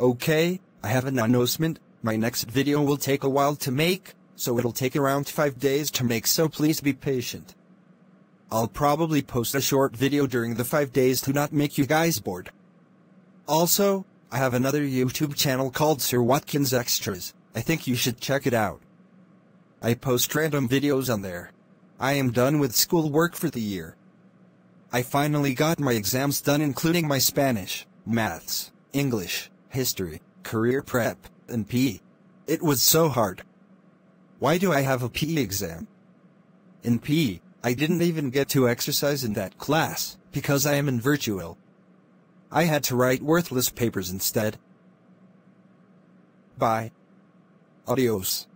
Okay, I have an announcement. My next video will take a while to make, so it'll take around 5 days to make so please be patient. I'll probably post a short video during the 5 days to not make you guys bored. Also, I have another YouTube channel called Sir Watkins Extras. I think you should check it out. I post random videos on there. I am done with school work for the year. I finally got my exams done including my Spanish, maths, English, history, career prep, and PE. It was so hard. Why do I have a PE exam? In PE, I didn't even get to exercise in that class, because I am in virtual. I had to write worthless papers instead. Bye. Adios.